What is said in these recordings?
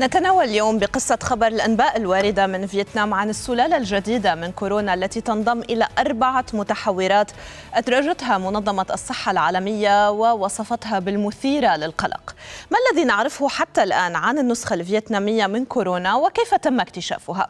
نتناول اليوم بقصة خبر الأنباء الواردة من فيتنام عن السلالة الجديدة من كورونا التي تنضم إلى أربعة متحورات أدرجتها منظمة الصحة العالمية ووصفتها بالمثيرة للقلق ما الذي نعرفه حتى الآن عن النسخة الفيتنامية من كورونا وكيف تم اكتشافها؟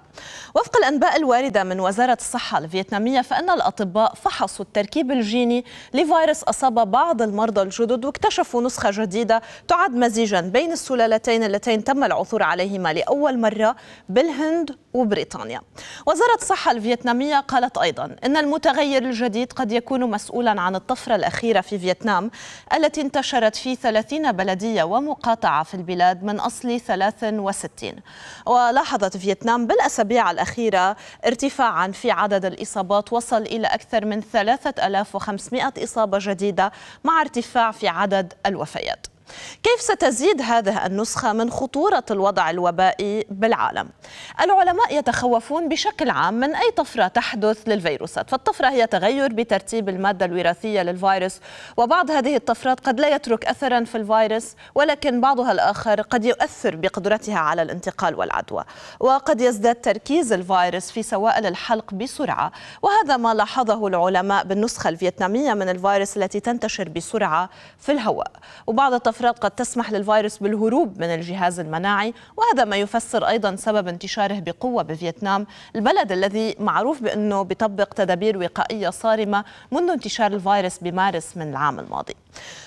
وفق الأنباء الواردة من وزارة الصحة الفيتنامية فإن الأطباء فحصوا التركيب الجيني لفيروس أصاب بعض المرضى الجدد واكتشفوا نسخة جديدة تعد مزيجا بين السلالتين اللتين تم العثور العثور عليهما لأول مرة بالهند وبريطانيا. وزارة الصحة الفيتنامية قالت أيضا أن المتغير الجديد قد يكون مسؤولا عن الطفرة الأخيرة في فيتنام التي انتشرت في 30 بلدية ومقاطعة في البلاد من أصل 63 ولاحظت فيتنام بالأسابيع الأخيرة ارتفاعا في عدد الإصابات وصل إلى أكثر من 3500 إصابة جديدة مع ارتفاع في عدد الوفيات. كيف ستزيد هذه النسخة من خطورة الوضع الوبائي بالعالم؟ العلماء يتخوفون بشكل عام من أي طفرة تحدث للفيروسات فالطفرة هي تغير بترتيب المادة الوراثية للفيروس وبعض هذه الطفرات قد لا يترك أثرا في الفيروس ولكن بعضها الآخر قد يؤثر بقدرتها على الانتقال والعدوى وقد يزداد تركيز الفيروس في سوائل الحلق بسرعة وهذا ما لاحظه العلماء بالنسخة الفيتنامية من الفيروس التي تنتشر بسرعة في الهواء وبعض الطفرات قد تسمح للفيروس بالهروب من الجهاز المناعي وهذا ما يفسر أيضا سبب انتشاره بقوة بفيتنام البلد الذي معروف بأنه بيطبق تدابير وقائية صارمة منذ انتشار الفيروس بمارس من العام الماضي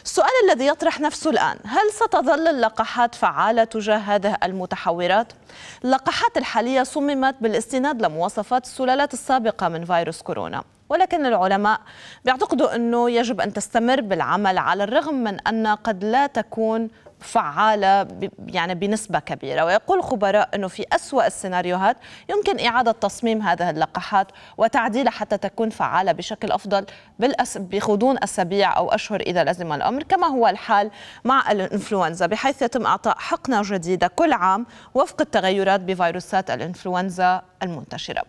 السؤال الذي يطرح نفسه الآن هل ستظل اللقاحات فعالة تجاه هذه المتحورات؟ اللقاحات الحالية صممت بالاستناد لمواصفات السلالات السابقة من فيروس كورونا ولكن العلماء بيعتقدوا أنه يجب أن تستمر بالعمل على الرغم من أن قد لا تكون فعالة يعني بنسبة كبيرة. ويقول خبراء أنه في أسوأ السيناريوهات يمكن إعادة تصميم هذه اللقاحات وتعديلها حتى تكون فعالة بشكل أفضل بالأس... بغضون أسابيع أو أشهر إذا لزم الأمر كما هو الحال مع الإنفلونزا بحيث يتم إعطاء حقنة جديدة كل عام وفق التغيرات بفيروسات الإنفلونزا المنتشرة.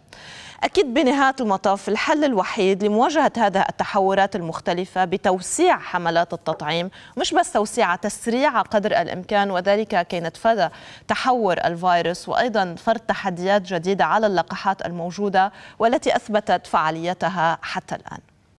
أكيد بنهاية المطاف الحل الوحيد لمواجهة هذه التحورات المختلفة بتوسيع حملات التطعيم مش بس توسيع تسريع قدر الإمكان وذلك كي نتفادى تحور الفيروس وأيضا فرض تحديات جديدة على اللقاحات الموجودة والتي أثبتت فعاليتها حتى الآن.